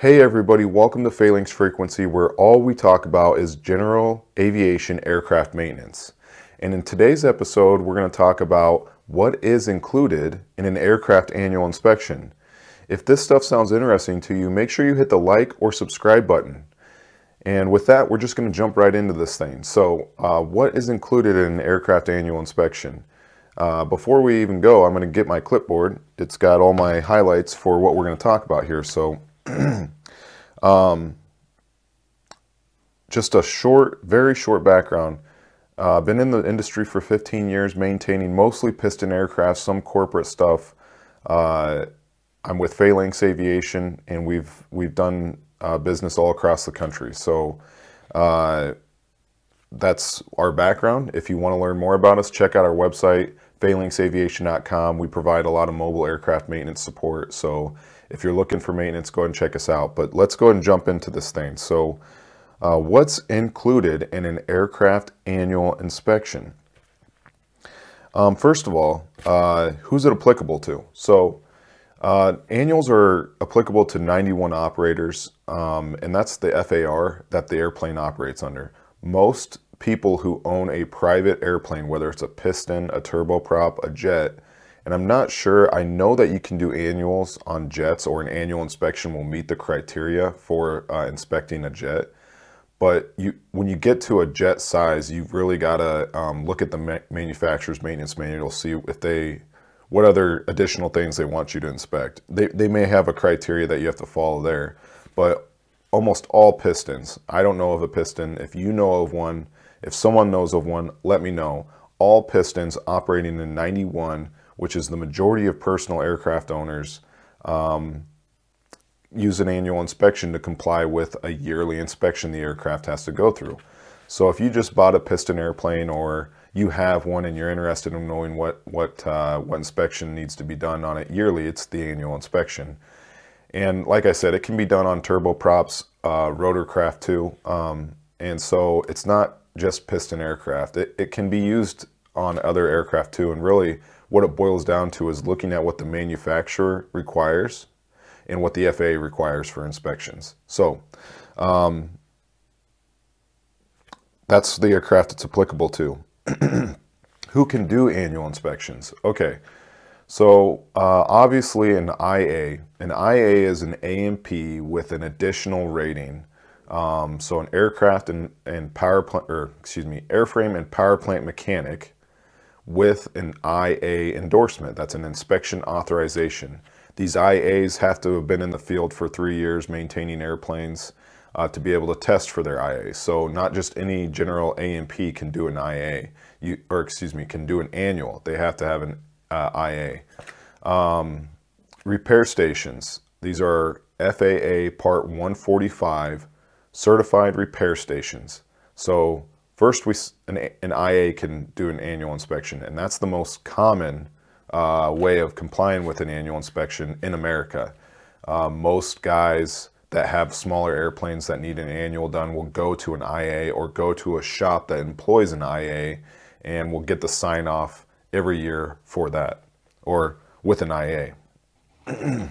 Hey everybody, welcome to Phalanx Frequency where all we talk about is general aviation aircraft maintenance. And in today's episode, we're going to talk about what is included in an aircraft annual inspection. If this stuff sounds interesting to you, make sure you hit the like or subscribe button. And with that, we're just going to jump right into this thing. So uh, what is included in an aircraft annual inspection? Uh, before we even go, I'm going to get my clipboard. It's got all my highlights for what we're going to talk about here. So um, just a short, very short background. Uh, been in the industry for 15 years, maintaining mostly piston aircraft, some corporate stuff. Uh, I'm with Phalanx Aviation, and we've we've done uh, business all across the country. So uh, that's our background. If you want to learn more about us, check out our website, phalanxaviation.com. We provide a lot of mobile aircraft maintenance support. So if you're looking for maintenance, go ahead and check us out. But let's go ahead and jump into this thing. So uh, what's included in an aircraft annual inspection? Um, first of all, uh, who's it applicable to? So uh, annuals are applicable to 91 operators, um, and that's the FAR that the airplane operates under. Most people who own a private airplane, whether it's a piston, a turboprop, a jet, and I'm not sure, I know that you can do annuals on jets or an annual inspection will meet the criteria for uh, inspecting a jet. But you, when you get to a jet size, you've really got to um, look at the ma manufacturer's maintenance manual, see if they what other additional things they want you to inspect. They, they may have a criteria that you have to follow there, but almost all pistons, I don't know of a piston. If you know of one, if someone knows of one, let me know. All pistons operating in 91, which is the majority of personal aircraft owners, um, use an annual inspection to comply with a yearly inspection the aircraft has to go through. So if you just bought a piston airplane or you have one and you're interested in knowing what what uh, what inspection needs to be done on it yearly, it's the annual inspection. And like I said, it can be done on turboprops, uh, rotorcraft too. Um, and so it's not just piston aircraft. It, it can be used on other aircraft too. And really what it boils down to is looking at what the manufacturer requires and what the FAA requires for inspections. So um, that's the aircraft it's applicable to. who can do annual inspections? Okay, so uh, obviously an IA, an IA is an A&P with an additional rating. Um, so an aircraft and, and power plant, or excuse me, airframe and power plant mechanic with an IA endorsement. That's an inspection authorization. These IAs have to have been in the field for three years maintaining airplanes uh, to be able to test for their IA. So not just any general A&P can do an IA, you, or excuse me, can do an annual. They have to have an uh, IA. Um, repair stations. These are FAA Part 145 certified repair stations. So first, we an, an IA can do an annual inspection, and that's the most common uh, way of complying with an annual inspection in America. Uh, most guys that have smaller airplanes that need an annual done will go to an IA or go to a shop that employs an IA and will get the sign off every year for that or with an IA.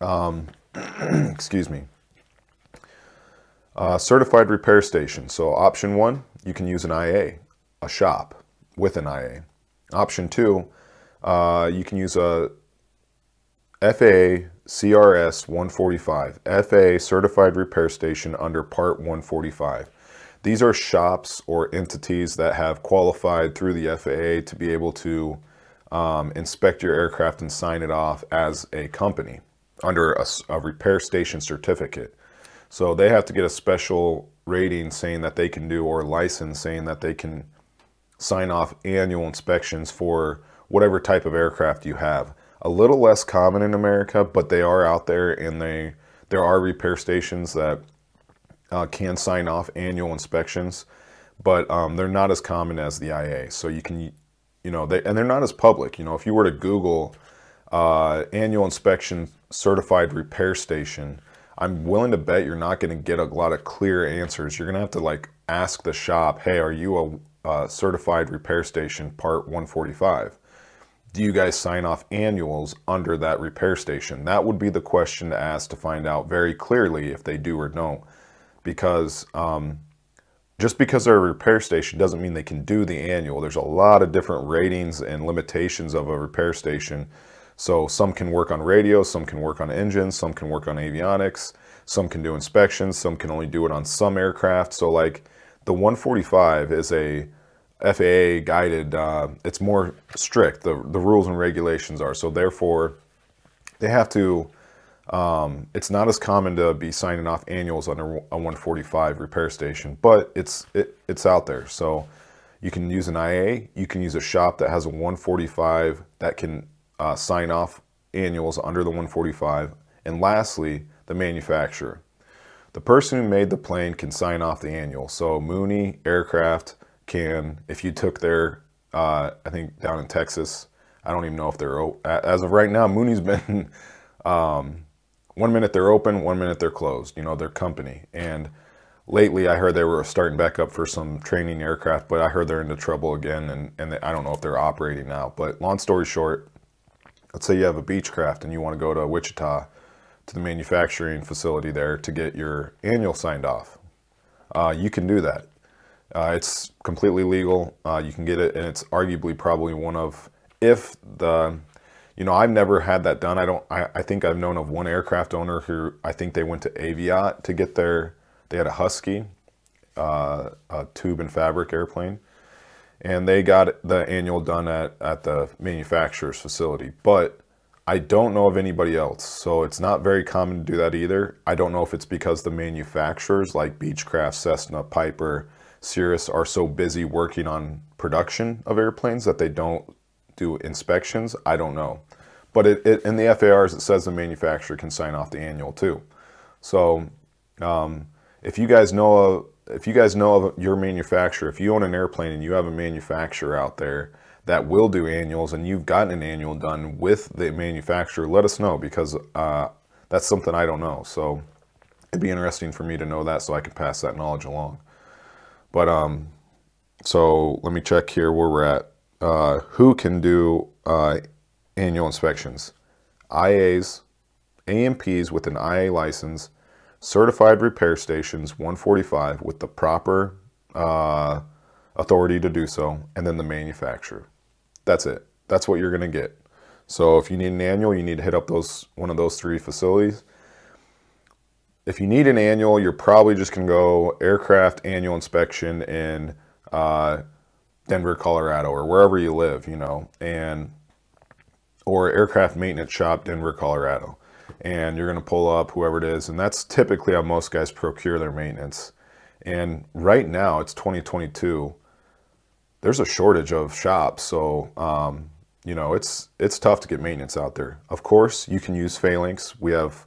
um, excuse me. Uh, certified repair station. So option one, you can use an IA, a shop with an IA. Option two, uh, you can use a FAA CRS 145, FAA Certified Repair Station under Part 145. These are shops or entities that have qualified through the FAA to be able to um, inspect your aircraft and sign it off as a company under a, a repair station certificate. So they have to get a special rating saying that they can do or license saying that they can sign off annual inspections for whatever type of aircraft you have. A little less common in America, but they are out there and they there are repair stations that uh, can sign off annual inspections, but um, they're not as common as the IA. So you can, you know, they, and they're not as public. You know, if you were to Google uh, annual inspection certified repair station, I'm willing to bet you're not going to get a lot of clear answers. You're going to have to like ask the shop, hey, are you a, certified repair station part 145? do you guys sign off annuals under that repair station? That would be the question to ask to find out very clearly if they do or don't. Because um, just because they're a repair station doesn't mean they can do the annual. There's a lot of different ratings and limitations of a repair station. So some can work on radio, some can work on engines, some can work on avionics, some can do inspections, some can only do it on some aircraft. So like the 145 is a FAA guided, uh, it's more strict, the, the rules and regulations are. So therefore, they have to, um, it's not as common to be signing off annuals under a 145 repair station, but it's, it, it's out there. So you can use an IA, you can use a shop that has a 145 that can uh, sign off annuals under the 145. And lastly, the manufacturer. The person who made the plane can sign off the annual. So Mooney Aircraft can, if you took their, uh, I think down in Texas, I don't even know if they're, as of right now, Mooney's been, um, one minute they're open, one minute they're closed, you know, their company. And lately I heard they were starting back up for some training aircraft, but I heard they're into trouble again. And, and they, I don't know if they're operating now, but long story short, let's say you have a Beechcraft and you want to go to Wichita to the manufacturing facility there to get your annual signed off. Uh, you can do that. Uh, it's completely legal. Uh, you can get it, and it's arguably probably one of, if the, you know, I've never had that done. I don't, I, I think I've known of one aircraft owner who I think they went to Aviat to get their, they had a Husky, uh, a tube and fabric airplane, and they got the annual done at, at the manufacturer's facility. But I don't know of anybody else, so it's not very common to do that either. I don't know if it's because the manufacturers like Beechcraft, Cessna, Piper, Cirrus are so busy working on production of airplanes that they don't do inspections. I don't know. But it, it, in the FARs, it says the manufacturer can sign off the annual too. So um, if you guys know of, if you guys know of your manufacturer, if you own an airplane and you have a manufacturer out there that will do annuals and you've gotten an annual done with the manufacturer, let us know because uh, that's something I don't know. So it'd be interesting for me to know that so I can pass that knowledge along. But um, so let me check here where we're at. Uh, who can do uh, annual inspections? IAs, A&Ps with an IA license, certified repair stations, 145 with the proper uh, authority to do so, and then the manufacturer. That's it. That's what you're going to get. So if you need an annual, you need to hit up those one of those three facilities. If you need an annual, you're probably just going to go aircraft annual inspection in uh, Denver, Colorado, or wherever you live, you know, and or aircraft maintenance shop, Denver, Colorado. And you're going to pull up whoever it is. And that's typically how most guys procure their maintenance. And right now, it's 2022 there's a shortage of shops. So, um, you know, it's, it's tough to get maintenance out there. Of course, you can use Phalanx. We have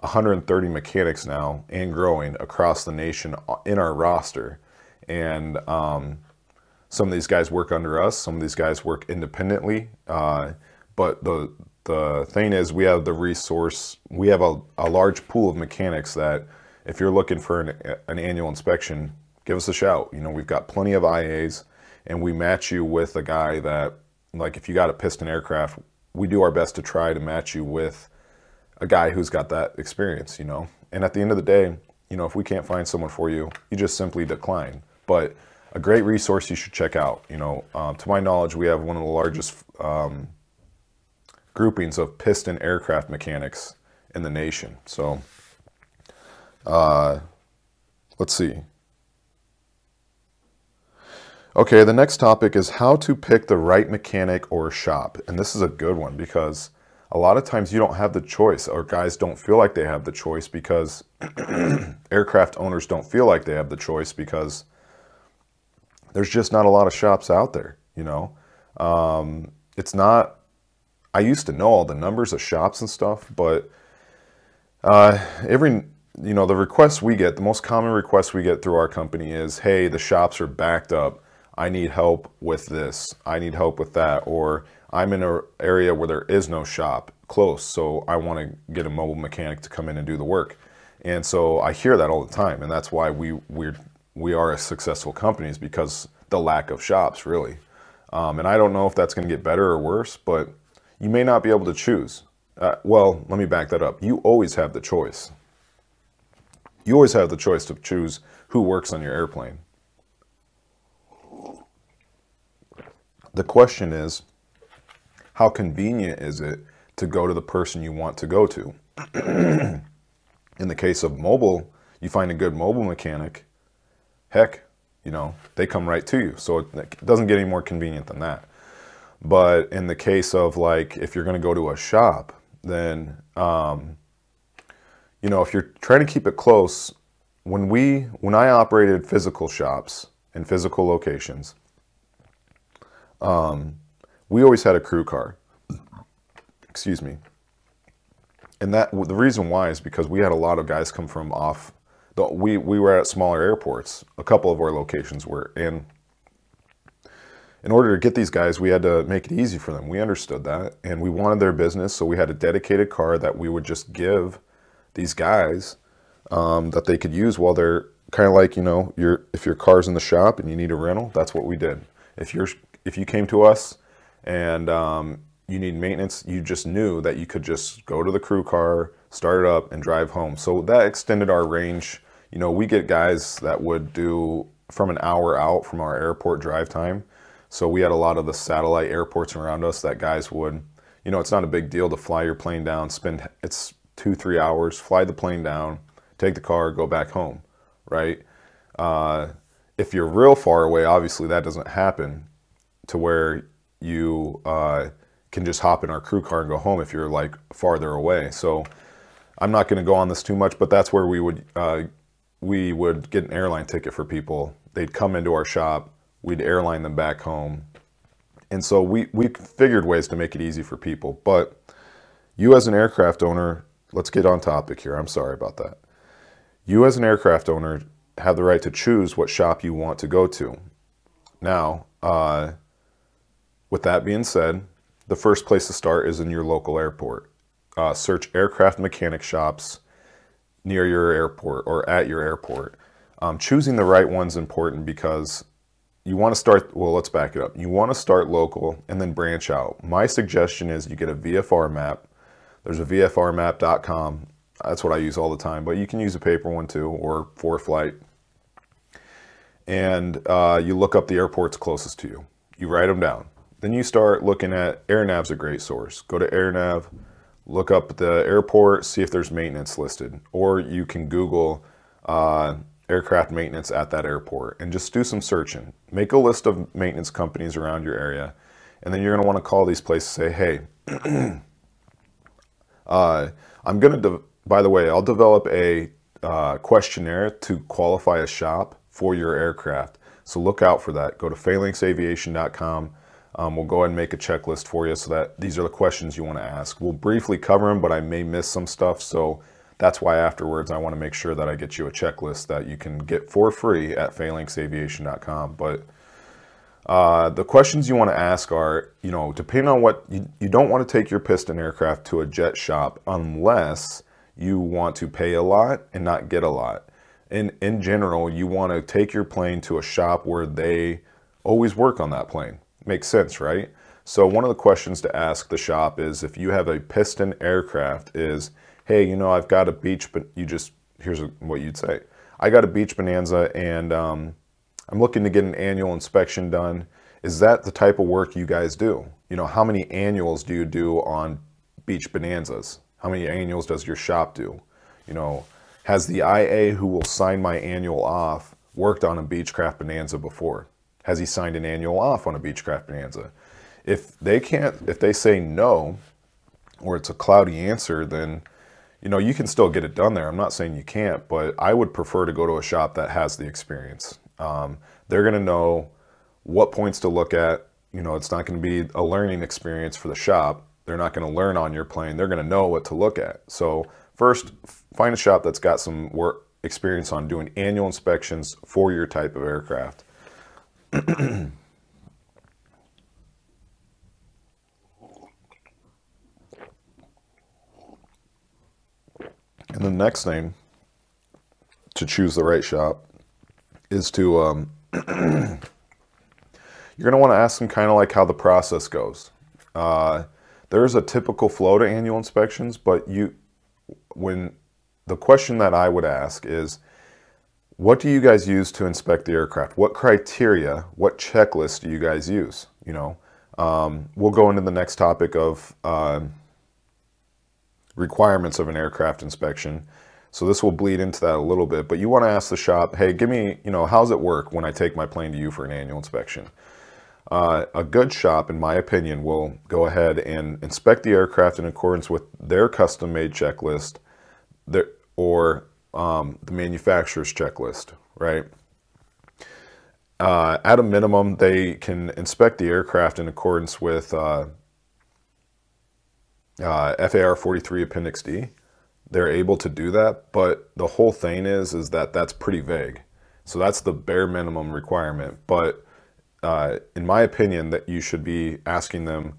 130 mechanics now and growing across the nation in our roster. And um, some of these guys work under us. Some of these guys work independently. Uh, but the, the thing is we have the resource, we have a, a large pool of mechanics that if you're looking for an, an annual inspection, give us a shout. You know, we've got plenty of IAs and we match you with a guy that, like if you got a piston aircraft, we do our best to try to match you with a guy who's got that experience, you know. And at the end of the day, you know, if we can't find someone for you, you just simply decline. But a great resource you should check out. You know, uh, to my knowledge, we have one of the largest um, groupings of piston aircraft mechanics in the nation. So, uh, let's see. Okay, the next topic is how to pick the right mechanic or shop. And this is a good one because a lot of times you don't have the choice or guys don't feel like they have the choice because aircraft owners don't feel like they have the choice because there's just not a lot of shops out there, you know. Um, it's not, I used to know all the numbers of shops and stuff, but uh, every, you know, the requests we get, the most common request we get through our company is, hey, the shops are backed up I need help with this, I need help with that, or I'm in an area where there is no shop close, so I want to get a mobile mechanic to come in and do the work. And so I hear that all the time, and that's why we we're, we are a successful company is because the lack of shops, really. Um, and I don't know if that's going to get better or worse, but you may not be able to choose. Uh, well, let me back that up. You always have the choice. You always have the choice to choose who works on your airplane. The question is, how convenient is it to go to the person you want to go to? In the case of mobile, you find a good mobile mechanic, heck, you know, they come right to you. So it doesn't get any more convenient than that. But in the case of like, if you're going to go to a shop, then, um, you know, if you're trying to keep it close, when we, when I operated physical shops in physical locations, um, we always had a crew car. Excuse me. And that the reason why is because we had a lot of guys come from off. The, we we were at smaller airports. A couple of our locations were, and in order to get these guys, we had to make it easy for them. We understood that, and we wanted their business, so we had a dedicated car that we would just give these guys um, that they could use while they're kind of like you know, your if your car's in the shop and you need a rental, that's what we did. If you're if you came to us and um, you need maintenance, you just knew that you could just go to the crew car, start it up, and drive home. So that extended our range. You know, we get guys that would do from an hour out from our airport drive time. So we had a lot of the satellite airports around us that guys would, you know, it's not a big deal to fly your plane down, spend it's two, three hours, fly the plane down, take the car, go back home, right? Uh, if you're real far away, obviously that doesn't happen to where you uh, can just hop in our crew car and go home if you're like farther away. So I'm not going to go on this too much, but that's where we would uh, we would get an airline ticket for people. They'd come into our shop, we'd airline them back home, and so we we figured ways to make it easy for people. But you as an aircraft owner, let's get on topic here. I'm sorry about that. You as an aircraft owner have the right to choose what shop you want to go to. Now, uh, with that being said, the first place to start is in your local airport. Uh, search aircraft mechanic shops near your airport or at your airport. Um, choosing the right one's is important because you want to start, well, let's back it up. You want to start local and then branch out. My suggestion is you get a VFR map. There's a VFRmap.com. That's what I use all the time, but you can use a paper one too or ForeFlight. And uh, you look up the airports closest to you. You write them down. Then you start looking at AirNav's a great source. Go to AirNav, look up the airport, see if there's maintenance listed, or you can Google uh, aircraft maintenance at that airport and just do some searching. Make a list of maintenance companies around your area, and then you're going to want to call these places say, hey, uh, I'm going to, by the way, I'll develop a uh, questionnaire to qualify a shop for your aircraft. So look out for that. Go to phalanxaviation.com um, we'll go ahead and make a checklist for you so that these are the questions you want to ask. We'll briefly cover them, but I may miss some stuff. So that's why afterwards I want to make sure that I get you a checklist that you can get for free at phalanxaviation.com. But uh, the questions you want to ask are, you know, depending on what you, you don't want to take your piston aircraft to a jet shop unless you want to pay a lot and not get a lot. In, in general, you want to take your plane to a shop where they always work on that plane Makes sense, right? So one of the questions to ask the shop is if you have a piston aircraft is, hey, you know, I've got a Beech, but you just, here's what you'd say. I got a Beech Bonanza and um, I'm looking to get an annual inspection done. Is that the type of work you guys do? You know, how many annuals do you do on Beech Bonanzas? How many annuals does your shop do? You know, has the IA who will sign my annual off worked on a Beechcraft Bonanza before? Has he signed an annual off on a Beechcraft Bonanza? If they can't, if they say no, or it's a cloudy answer, then you know you can still get it done there. I'm not saying you can't, but I would prefer to go to a shop that has the experience. Um, they're going to know what points to look at. You know, it's not going to be a learning experience for the shop. They're not going to learn on your plane. They're going to know what to look at. So first, find a shop that's got some work experience on doing annual inspections for your type of aircraft. and the next thing to choose the right shop is to um, you you're going to want to ask them kind of like how the process goes. Uh, there's a typical flow to annual inspections, but you, when the question that I would ask is, what do you guys use to inspect the aircraft? What criteria, what checklist do you guys use? You know, um, we'll go into the next topic of uh, requirements of an aircraft inspection. So this will bleed into that a little bit, but you want to ask the shop, hey, give me, you know, how's it work when I take my plane to you for an annual inspection? Uh, a good shop, in my opinion, will go ahead and inspect the aircraft in accordance with their custom-made checklist their, or um, the manufacturer's checklist, right? Uh, at a minimum, they can inspect the aircraft in accordance with uh, uh, FAR 43 Appendix D. They're able to do that, but the whole thing is is that that's pretty vague. So that's the bare minimum requirement. But uh, in my opinion, that you should be asking them,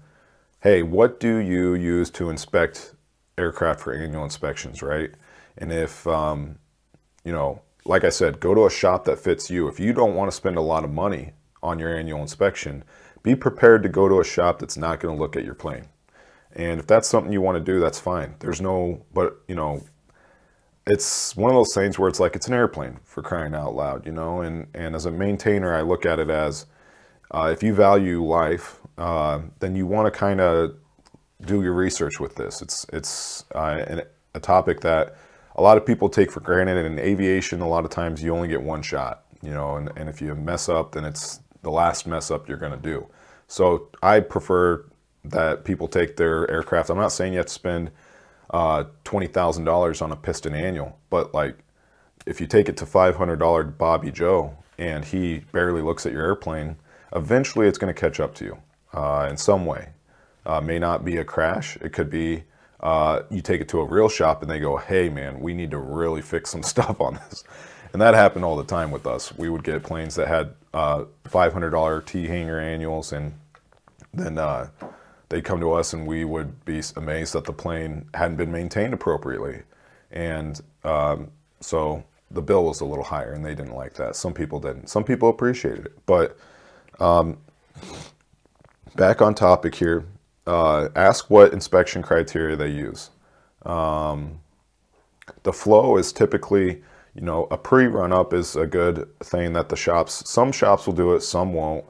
hey, what do you use to inspect aircraft for annual inspections, right? And if, um, you know, like I said, go to a shop that fits you. If you don't want to spend a lot of money on your annual inspection, be prepared to go to a shop that's not going to look at your plane. And if that's something you want to do, that's fine. There's no, but you know, it's one of those things where it's like it's an airplane for crying out loud, you know. And and as a maintainer, I look at it as uh, if you value life, uh, then you want to kind of do your research with this. It's it's uh, an, a topic that a lot of people take for granted. And in aviation, a lot of times you only get one shot, you know. And, and if you mess up, then it's the last mess up you're going to do. So I prefer that people take their aircraft. I'm not saying you have to spend uh, $20,000 on a piston annual, but like if you take it to $500 Bobby Joe and he barely looks at your airplane, eventually it's going to catch up to you uh, in some way. Uh, may not be a crash. It could be uh, you take it to a real shop and they go, hey man, we need to really fix some stuff on this. And that happened all the time with us. We would get planes that had uh, $500 T-hangar annuals and then uh, they'd come to us and we would be amazed that the plane hadn't been maintained appropriately. And um, so the bill was a little higher and they didn't like that. Some people didn't. Some people appreciated it. But um, back on topic here, uh, ask what inspection criteria they use. Um, the flow is typically, you know, a pre-run up is a good thing that the shops, some shops will do it, some won't.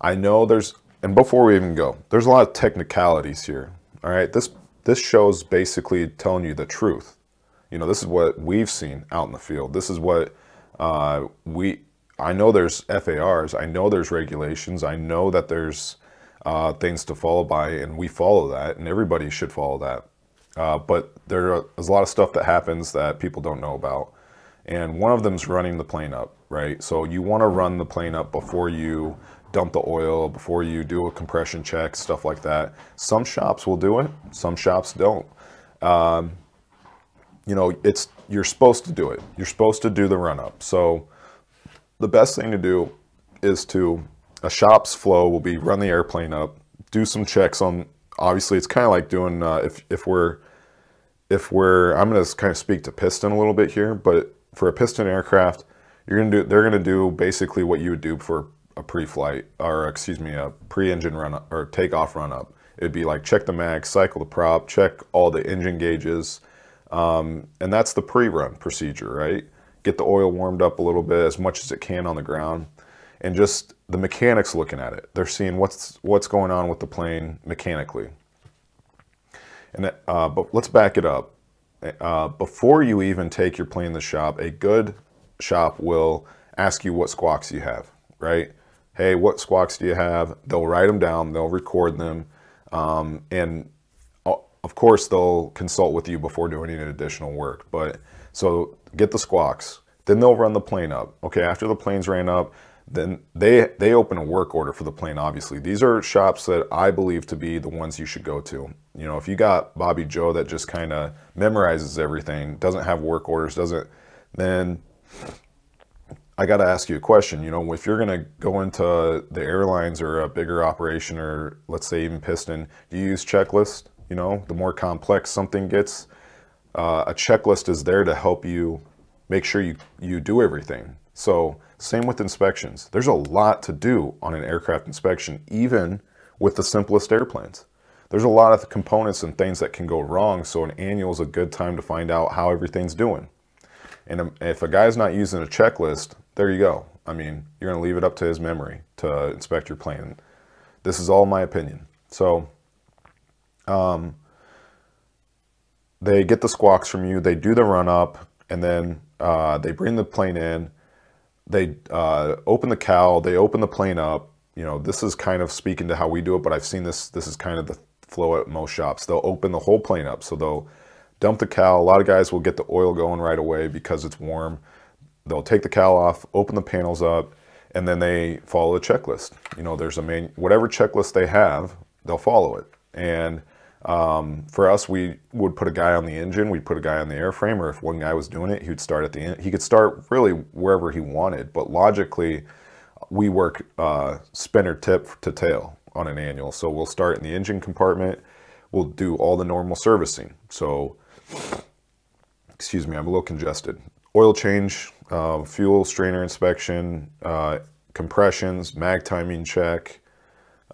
I know there's and before we even go, there's a lot of technicalities here. All right, this this show's basically telling you the truth. You know, this is what we've seen out in the field. This is what uh, we. I know there's FARs. I know there's regulations. I know that there's uh, things to follow by, and we follow that, and everybody should follow that. Uh, but there's a lot of stuff that happens that people don't know about, and one of them is running the plane up, right? So you want to run the plane up before you dump the oil before you do a compression check, stuff like that. Some shops will do it, some shops don't. Um, you know, it's you're supposed to do it. You're supposed to do the run up. So the best thing to do is to a shop's flow will be run the airplane up, do some checks on. Obviously, it's kind of like doing uh, if if we're if we're I'm going to kind of speak to piston a little bit here, but for a piston aircraft, you're going to do they're going to do basically what you would do for a pre-flight or excuse me a pre-engine run or takeoff run up. It'd be like check the mag cycle the prop check all the engine gauges. Um, and that's the pre-run procedure right? Get the oil warmed up a little bit as much as it can on the ground and just the mechanics looking at it. They're seeing what's what's going on with the plane mechanically. And uh, but let's back it up. Uh, before you even take your plane to the shop a good shop will ask you what squawks you have right hey, what squawks do you have? They'll write them down, they'll record them, um, and uh, of course they'll consult with you before doing any additional work. But so get the squawks, then they'll run the plane up. Okay, after the plane's ran up, then they they open a work order for the plane. Obviously, these are shops that I believe to be the ones you should go to. You know, if you got Bobby Joe that just kind of memorizes everything, doesn't have work orders, doesn't, then I got to ask you a question. You know, if you're going to go into the airlines or a bigger operation, or let's say even Piston, do you use checklist? You know, the more complex something gets, uh, a checklist is there to help you make sure you you do everything. So same with inspections. There's a lot to do on an aircraft inspection, even with the simplest airplanes. There's a lot of components and things that can go wrong, so an annual is a good time to find out how everything's doing. And if a guy's not using a checklist, there you go. I mean, you're going to leave it up to his memory to inspect your plane. This is all my opinion. So, um, they get the squawks from you, they do the run up, and then uh, they bring the plane in. They uh, open the cowl, they open the plane up. You know, this is kind of speaking to how we do it, but I've seen this. This is kind of the flow at most shops. They'll open the whole plane up, so they'll dump the cowl. A lot of guys will get the oil going right away because it's warm. They'll take the cowl off, open the panels up, and then they follow the checklist. You know, there's a main whatever checklist they have, they'll follow it. And um, for us, we would put a guy on the engine, we'd put a guy on the airframe, or if one guy was doing it, he would start at the end. He could start really wherever he wanted, but logically, we work uh, spinner tip to tail on an annual. So we'll start in the engine compartment. We'll do all the normal servicing. So, excuse me, I'm a little congested. Oil change, uh, fuel strainer inspection, uh, compressions, mag timing check,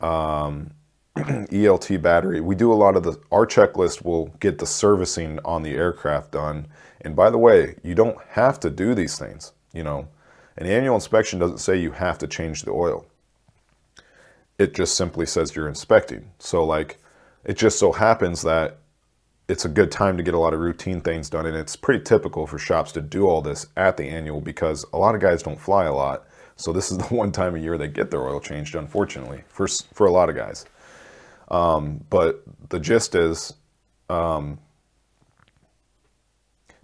um, ELT battery. We do a lot of the, our checklist will get the servicing on the aircraft done. And by the way, you don't have to do these things. You know, an annual inspection doesn't say you have to change the oil. It just simply says you're inspecting. So like, it just so happens that it's a good time to get a lot of routine things done. And it's pretty typical for shops to do all this at the annual because a lot of guys don't fly a lot. So this is the one time a year they get their oil changed, unfortunately, for, for a lot of guys. Um, but the gist is um,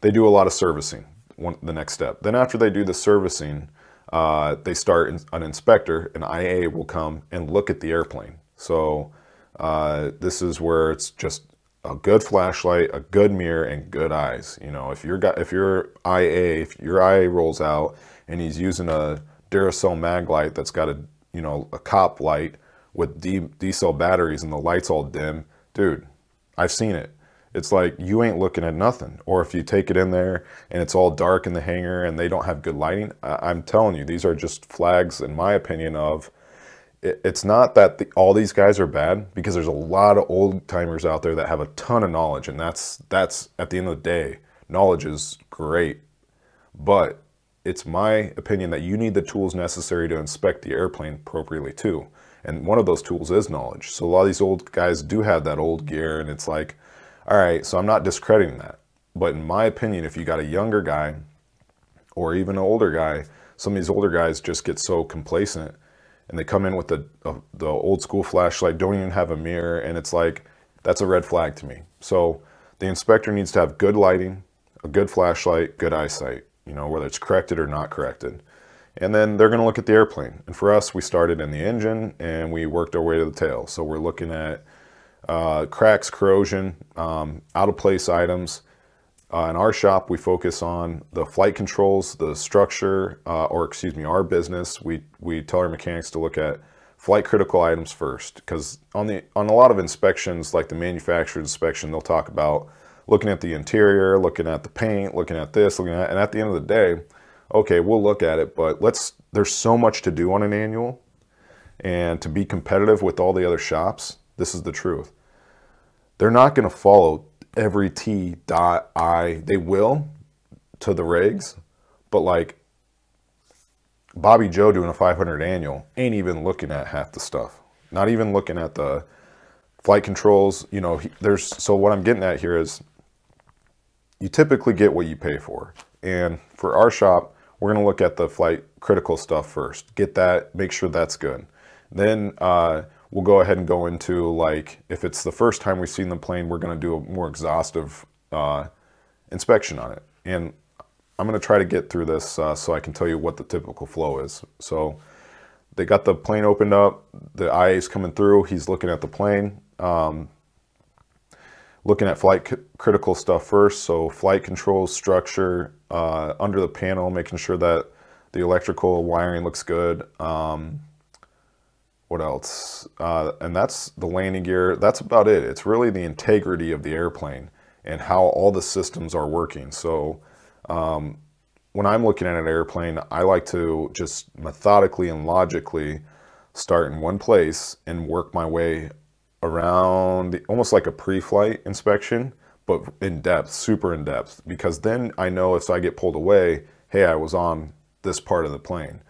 they do a lot of servicing, one, the next step. Then after they do the servicing, uh, they start in, an inspector, an IA will come and look at the airplane. So uh, this is where it's just a good flashlight, a good mirror, and good eyes. You know, if your if your IA, if your IA rolls out and he's using a Duracell Maglite that's got a you know a cop light with D, D cell batteries and the lights all dim, dude, I've seen it. It's like you ain't looking at nothing. Or if you take it in there and it's all dark in the hangar and they don't have good lighting, I, am telling you, these are just flags, in my opinion, of it's not that the, all these guys are bad because there's a lot of old timers out there that have a ton of knowledge, and that's that's at the end of the day, knowledge is great, but it's my opinion that you need the tools necessary to inspect the airplane appropriately too. And one of those tools is knowledge. So a lot of these old guys do have that old gear, and it's like, all right, so I'm not discrediting that. But in my opinion, if you got a younger guy or even an older guy, some of these older guys just get so complacent and they come in with the, uh, the old school flashlight, don't even have a mirror, and it's like, that's a red flag to me. So the inspector needs to have good lighting, a good flashlight, good eyesight, you know, whether it's corrected or not corrected. And then they're going to look at the airplane. And for us, we started in the engine and we worked our way to the tail. So we're looking at uh, cracks, corrosion, um, out of place items, uh, in our shop, we focus on the flight controls, the structure, uh, or excuse me, our business. We we tell our mechanics to look at flight critical items first, because on the on a lot of inspections, like the manufacturer inspection, they'll talk about looking at the interior, looking at the paint, looking at this, looking at, and at the end of the day, okay, we'll look at it, but let's. There's so much to do on an annual, and to be competitive with all the other shops, this is the truth. They're not going to follow every T dot I. They will to the rigs, but like Bobby Joe doing a 500 annual ain't even looking at half the stuff. Not even looking at the flight controls. You know, he, there's so what I'm getting at here is you typically get what you pay for. And for our shop, we're going to look at the flight critical stuff first. Get that, make sure that's good. Then uh, we'll go ahead and go into like, if it's the first time we've seen the plane, we're going to do a more exhaustive uh, inspection on it. And I'm going to try to get through this uh, so I can tell you what the typical flow is. So they got the plane opened up, the IA is coming through, he's looking at the plane, um, looking at flight critical stuff first. So flight controls, structure, uh, under the panel, making sure that the electrical wiring looks good. Um, what else? Uh, and that's the landing gear. That's about it. It's really the integrity of the airplane and how all the systems are working. So um, when I'm looking at an airplane, I like to just methodically and logically start in one place and work my way around almost like a pre-flight inspection, but in depth, super in depth, because then I know if I get pulled away, hey, I was on this part of the plane.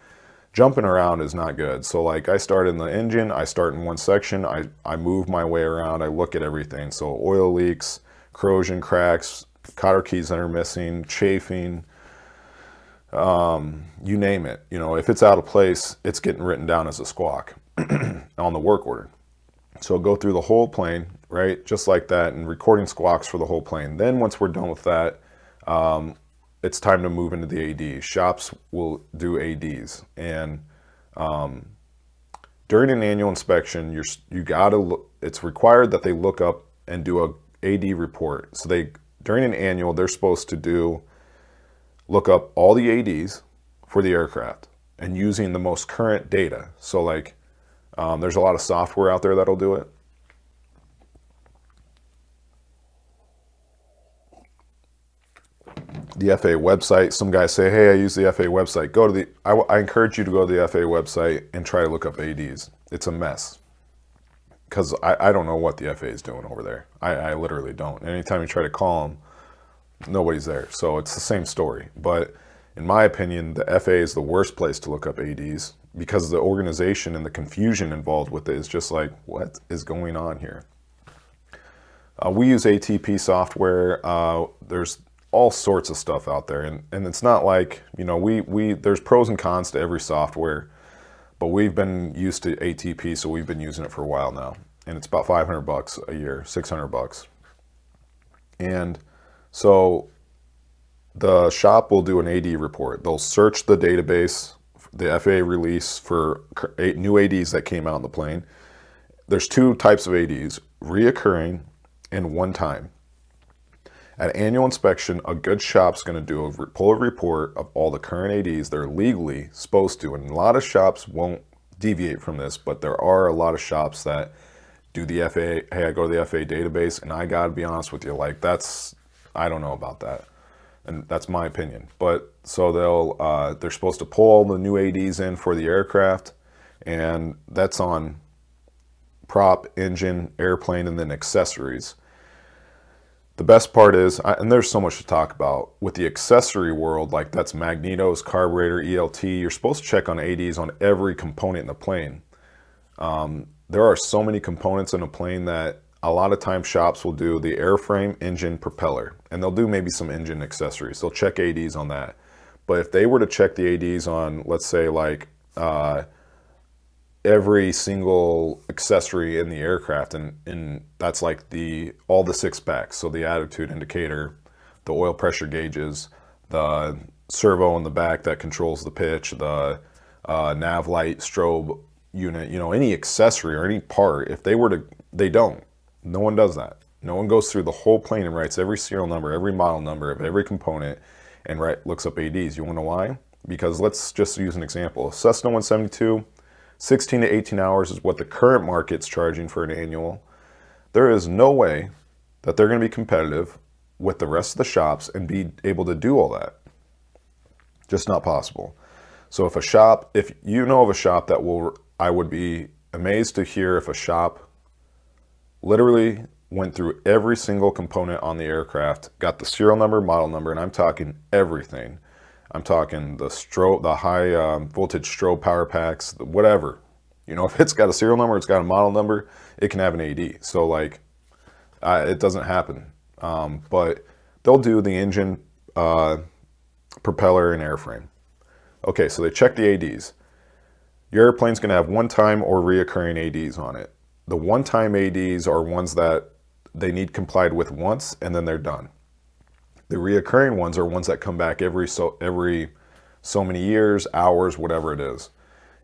Jumping around is not good. So like I start in the engine, I start in one section, I, I move my way around, I look at everything. So oil leaks, corrosion cracks, cotter keys that are missing, chafing, um, you name it. You know, if it's out of place, it's getting written down as a squawk on the work order. So go through the whole plane, right? Just like that and recording squawks for the whole plane. Then once we're done with that, um, it's time to move into the AD. Shops will do ADs. And um, during an annual inspection, you're, you gotta look, it's required that they look up and do a AD report. So they, during an annual, they're supposed to do look up all the ADs for the aircraft and using the most current data. So like um, there's a lot of software out there that'll do it. The FAA website, some guys say, hey, I use the FAA website. Go to the, I, I encourage you to go to the FAA website and try to look up ADs. It's a mess because I, I don't know what the FAA is doing over there. I, I literally don't. anytime you try to call them, nobody's there. So it's the same story. But in my opinion, the FAA is the worst place to look up ADs because the organization and the confusion involved with it is just like, what is going on here? Uh, we use ATP software. Uh, there's all sorts of stuff out there, and, and it's not like you know we we there's pros and cons to every software, but we've been used to ATP, so we've been using it for a while now, and it's about 500 bucks a year, 600 bucks, and so the shop will do an AD report. They'll search the database, the FAA release for new ADs that came out in the plane. There's two types of ADs, reoccurring and one time. At annual inspection, a good shop's going to do a pull a report of all the current ADs they're legally supposed to. And a lot of shops won't deviate from this, but there are a lot of shops that do the FAA, hey, I go to the FAA database, and I got to be honest with you, like that's I don't know about that. And that's my opinion. But so they'll, uh, they're supposed to pull the new ADs in for the aircraft and that's on prop, engine, airplane, and then accessories. The best part is, and there's so much to talk about, with the accessory world, like that's magnetos, carburetor, ELT, you're supposed to check on ADs on every component in the plane. Um, there are so many components in a plane that a lot of times shops will do the airframe, engine, propeller, and they'll do maybe some engine accessories. They'll check ADs on that. But if they were to check the ADs on, let's say like uh, every single accessory in the aircraft, and, that's like the all the six packs, so the attitude indicator, the oil pressure gauges, the servo in the back that controls the pitch, the uh, nav light, strobe unit, you know, any accessory or any part, if they were to, they don't no one does that. No one goes through the whole plane and writes every serial number, every model number of every component and write, looks up ADs. You want to know why? Because let's just use an example. Cessna 172, 16 to 18 hours is what the current market's charging for an annual. There is no way that they're going to be competitive with the rest of the shops and be able to do all that. Just not possible. So if a shop, if you know of a shop that will, I would be amazed to hear if a shop literally went through every single component on the aircraft, got the serial number, model number, and I'm talking everything. I'm talking the strobe, the high um, voltage strobe power packs, whatever. You know, if it's got a serial number, it's got a model number, it can have an AD. So like, uh, it doesn't happen. Um, but they'll do the engine, uh, propeller, and airframe. Okay, so they check the ADs. Your airplane's going to have one-time or reoccurring ADs on it. The one-time ADs are ones that they need complied with once and then they're done. The reoccurring ones are ones that come back every so every so many years, hours, whatever it is.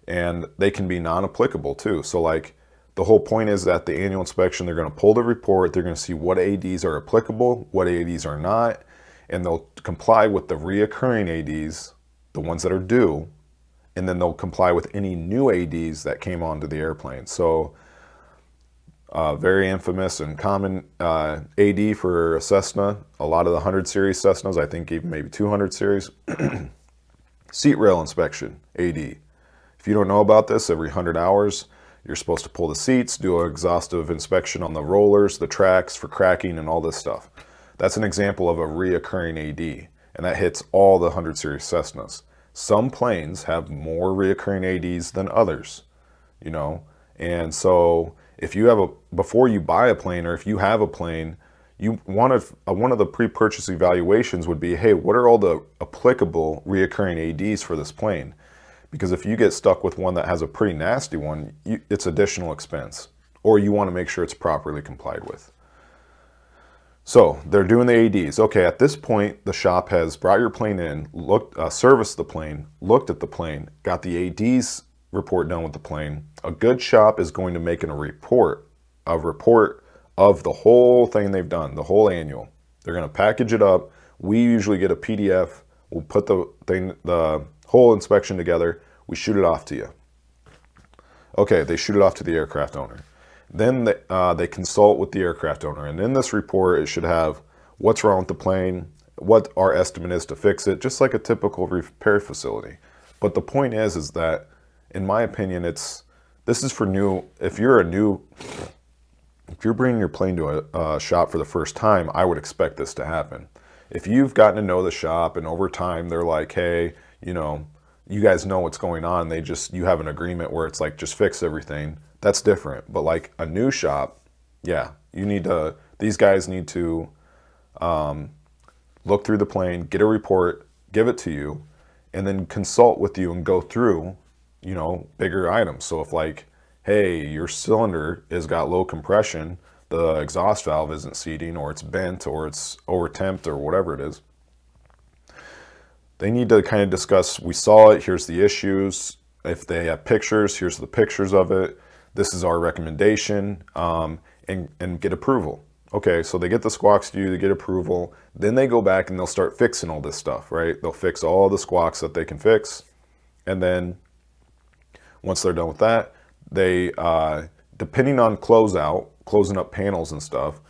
And they can be non-applicable too. So like the whole point is that the annual inspection, they're going to pull the report, they're going to see what ADs are applicable, what ADs are not, and they'll comply with the reoccurring ADs, the ones that are due, and then they'll comply with any new ADs that came onto the airplane. So uh, very infamous and common uh, AD for a Cessna. A lot of the 100 series Cessnas, I think even maybe 200 series. Seat rail inspection, AD. If you don't know about this, every 100 hours, you're supposed to pull the seats, do an exhaustive inspection on the rollers, the tracks for cracking and all this stuff. That's an example of a reoccurring AD, and that hits all the 100 series Cessnas. Some planes have more reoccurring ADs than others, you know, and so if you have a, before you buy a plane or if you have a plane, you want to, uh, one of the pre-purchase evaluations would be, hey, what are all the applicable reoccurring ADs for this plane? Because if you get stuck with one that has a pretty nasty one, you, it's additional expense. Or you want to make sure it's properly complied with. So they're doing the ADs. Okay, at this point, the shop has brought your plane in, looked, uh, serviced the plane, looked at the plane, got the ADs report done with the plane. A good shop is going to make a report, a report of the whole thing they've done, the whole annual. They're going to package it up. We usually get a PDF. We'll put the thing, the whole inspection together, we shoot it off to you. Okay, they shoot it off to the aircraft owner. Then they, uh, they consult with the aircraft owner. And in this report, it should have what's wrong with the plane, what our estimate is to fix it, just like a typical repair facility. But the point is, is that, in my opinion, it's this is for new. If you're a new, if you're bringing your plane to a, shop for the first time, I would expect this to happen. If you've gotten to know the shop and over time they're like, hey, you know, you guys know what's going on. They just, you have an agreement where it's like, just fix everything. That's different. But like a new shop, yeah, you need to, these guys need to um, look through the plane, get a report, give it to you, and then consult with you and go through, you know, bigger items. So if like, hey, your cylinder has got low compression, the exhaust valve isn't seating, or it's bent, or it's over temped, or whatever it is they need to kind of discuss, we saw it, here's the issues. If they have pictures, here's the pictures of it. This is our recommendation um, and, and get approval. Okay, so they get the squawks to you, they get approval. Then they go back and they'll start fixing all this stuff, right? They'll fix all the squawks that they can fix. And then once they're done with that, they, uh, depending on closeout, closing up panels and stuff,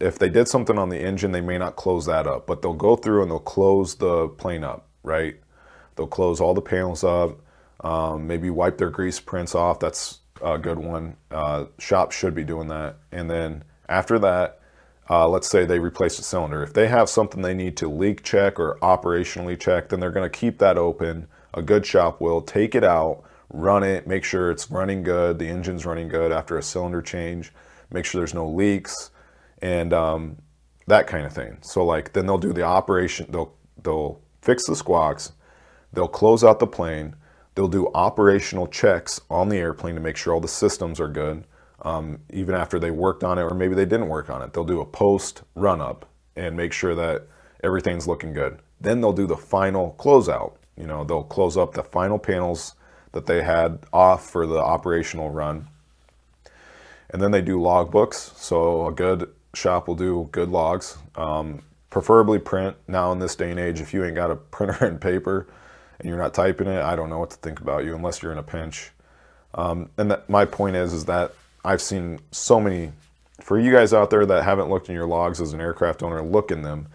if they did something on the engine, they may not close that up, but they'll go through and they'll close the plane up, right? They'll close all the panels up, um, maybe wipe their grease prints off. That's a good one. Uh, shops should be doing that. And then after that, uh, let's say they replace the cylinder. If they have something they need to leak check or operationally check, then they're going to keep that open. A good shop will take it out, run it, make sure it's running good, the engine's running good after a cylinder change, make sure there's no leaks and um, that kind of thing. So like then they'll do the operation, they'll they'll fix the squawks, they'll close out the plane, they'll do operational checks on the airplane to make sure all the systems are good. Um, even after they worked on it or maybe they didn't work on it, they'll do a post run up and make sure that everything's looking good. Then they'll do the final closeout. You know, they'll close up the final panels that they had off for the operational run. And then they do logbooks. So a good shop will do good logs. Um, preferably print now in this day and age. If you ain't got a printer and paper and you're not typing it, I don't know what to think about you unless you're in a pinch. Um, and that, my point is, is that I've seen so many, for you guys out there that haven't looked in your logs as an aircraft owner, look in them.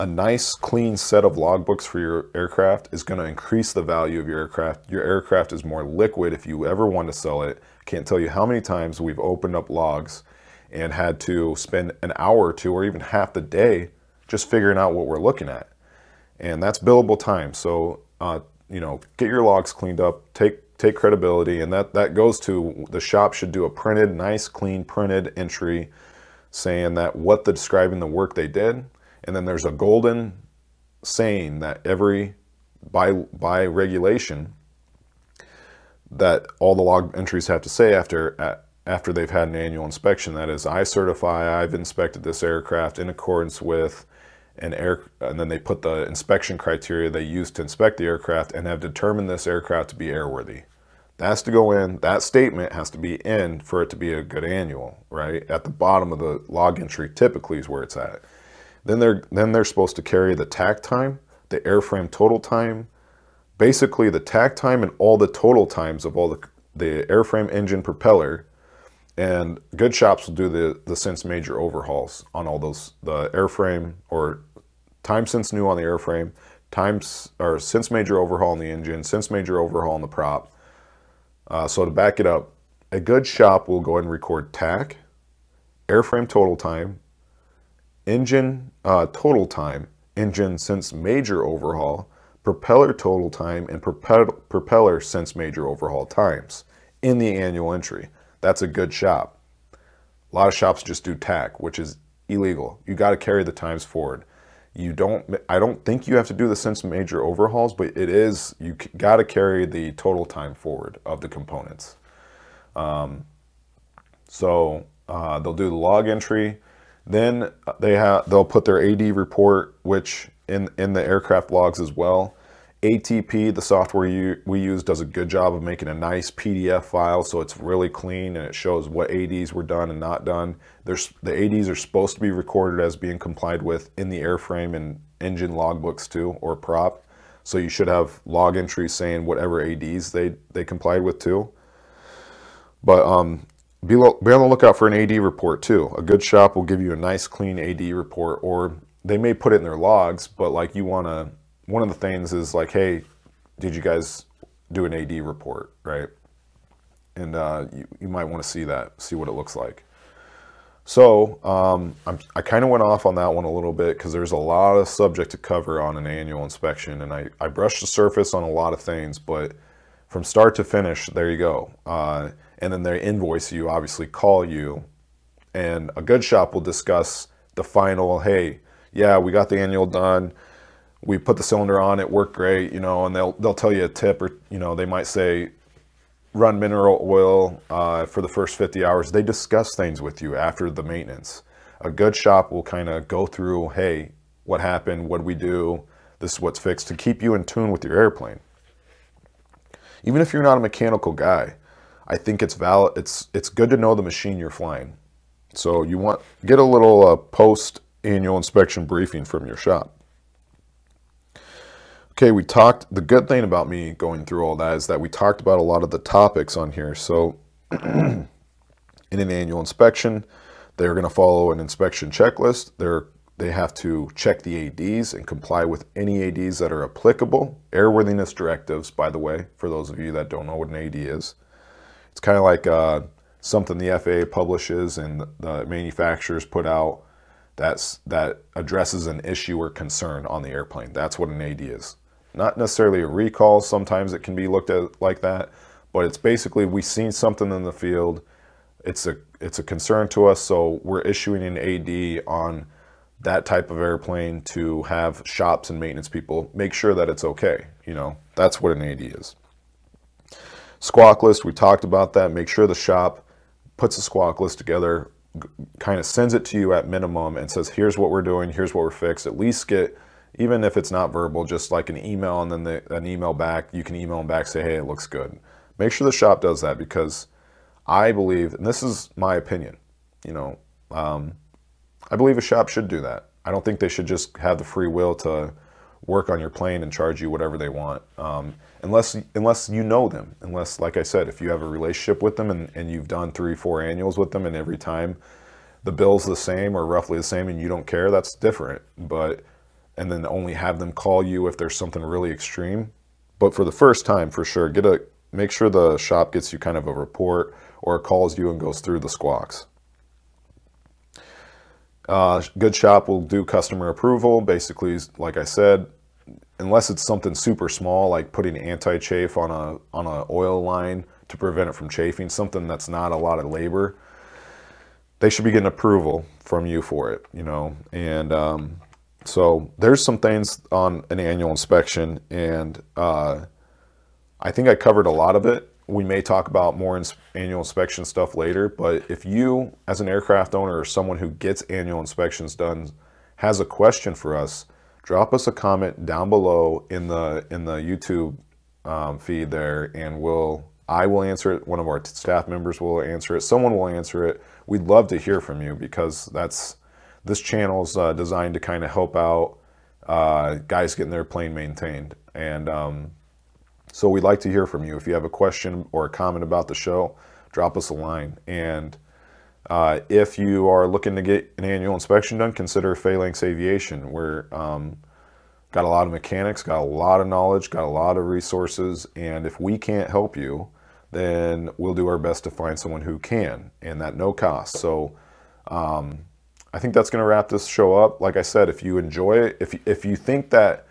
A nice clean set of logbooks for your aircraft is going to increase the value of your aircraft. Your aircraft is more liquid if you ever want to sell it. Can't tell you how many times we've opened up logs and had to spend an hour or two or even half the day just figuring out what we're looking at. And that's billable time. So, uh, you know, get your logs cleaned up, take take credibility, and that, that goes to the shop should do a printed, nice, clean printed entry saying that what the describing the work they did. And then there's a golden saying that every by by regulation that all the log entries have to say after after they've had an annual inspection. That is, I certify I've inspected this aircraft in accordance with an air, and then they put the inspection criteria they used to inspect the aircraft and have determined this aircraft to be airworthy. That has to go in, that statement has to be in for it to be a good annual, right? At the bottom of the log entry typically is where it's at. Then they're, then they're supposed to carry the tach time, the airframe total time, basically the tach time and all the total times of all the, the airframe engine propeller and good shops will do the the since major overhauls on all those the airframe or time since new on the airframe, times or since major overhaul on the engine, since major overhaul on the prop. Uh, so to back it up, a good shop will go and record tach, airframe total time, engine uh, total time, engine since major overhaul, propeller total time, and propeller since major overhaul times in the annual entry. That's a good shop. A lot of shops just do tach, which is illegal. You got to carry the times forward. You don't. I don't think you have to do the since major overhauls, but it is you got to carry the total time forward of the components. Um, so uh, they'll do the log entry. Then they have they'll put their AD report, which in in the aircraft logs as well. ATP, the software you, we use, does a good job of making a nice PDF file so it's really clean and it shows what ADs were done and not done. There's, the ADs are supposed to be recorded as being complied with in the airframe and engine logbooks too, or prop. So you should have log entries saying whatever ADs they, they complied with too. But um, be, be on the lookout for an AD report too. A good shop will give you a nice clean AD report or they may put it in their logs, but like you want to one of the things is like, hey, did you guys do an AD report, right? And uh, you, you might want to see that, see what it looks like. So um, i kind of went off on that one a little bit because there's a lot of subject to cover on an annual inspection, and I, I brushed the surface on a lot of things, but from start to finish, there you go. Uh, and then they invoice you, obviously call you, and a good shop will discuss the final, hey, yeah, we got the annual done we put the cylinder on, it worked great, you know, and they'll they'll tell you a tip or you know they might say run mineral oil uh, for the first 50 hours. They discuss things with you after the maintenance. A good shop will kind of go through, hey, what happened? What we do? This is what's fixed to keep you in tune with your airplane. Even if you're not a mechanical guy, I think it's valid. It's it's good to know the machine you're flying. So you want get a little uh, post annual inspection briefing from your shop. Okay, we talked, the good thing about me going through all that is that we talked about a lot of the topics on here. So in an annual inspection, they're going to follow an inspection checklist. They're, they have to check the ADs and comply with any ADs that are applicable. Airworthiness directives, by the way, for those of you that don't know what an AD is. It's kind of like uh, something the FAA publishes and the manufacturers put out that's, that addresses an issue or concern on the airplane. That's what an AD is. Not necessarily a recall, sometimes it can be looked at like that, but it's basically we've seen something in the field, it's a, it's a concern to us, so we're issuing an AD on that type of airplane to have shops and maintenance people make sure that it's okay. You know, that's what an AD is. Squawk list, we talked about that. Make sure the shop puts a squawk list together, kind of sends it to you at minimum and says, here's what we're doing, here's what we're fixed. At least get even if it's not verbal, just like an email and then the, an email back, you can email them back, say, hey, it looks good. Make sure the shop does that because I believe, and this is my opinion, you know, um, I believe a shop should do that. I don't think they should just have the free will to work on your plane and charge you whatever they want. Um, unless, unless you know them, unless, like I said, if you have a relationship with them and, and you've done three, four annuals with them and every time the bill's the same or roughly the same and you don't care, that's different. But and then only have them call you if there's something really extreme. But for the first time, for sure, get a make sure the shop gets you kind of a report or calls you and goes through the squawks. Uh, good shop will do customer approval. Basically, like I said, unless it's something super small, like putting anti-chafe on a on a oil line to prevent it from chafing, something that's not a lot of labor, they should be getting approval from you for it, you know. And um, so there's some things on an annual inspection, and uh, I think I covered a lot of it. We may talk about more ins annual inspection stuff later, but if you, as an aircraft owner or someone who gets annual inspections done, has a question for us, drop us a comment down below in the in the YouTube um, feed there, and we'll I will answer it. One of our staff members will answer it. Someone will answer it. We'd love to hear from you because that's this channel is uh, designed to kind of help out uh, guys getting their plane maintained. And um, so we'd like to hear from you. If you have a question or a comment about the show, drop us a line. And Uh, if you are looking to get an annual inspection done, consider Phalanx Aviation. We're um, got a lot of mechanics, got a lot of knowledge, got a lot of resources, and if we can't help you, then we'll do our best to find someone who can, and at no cost. So um, I think that's going to wrap this show up. Like I said, if you enjoy it, if if you think that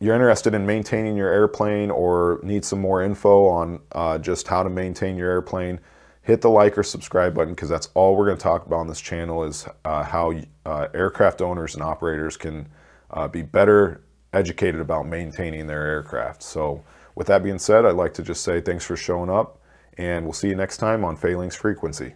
you're interested in maintaining your airplane or need some more info on uh, just how to maintain your airplane, hit the like or subscribe button because that's all we're going to talk about on this channel is uh, how uh, aircraft owners and operators can uh, be better educated about maintaining their aircraft. So with that being said, I'd like to just say thanks for showing up and we'll see you next time on Phalanx Frequency.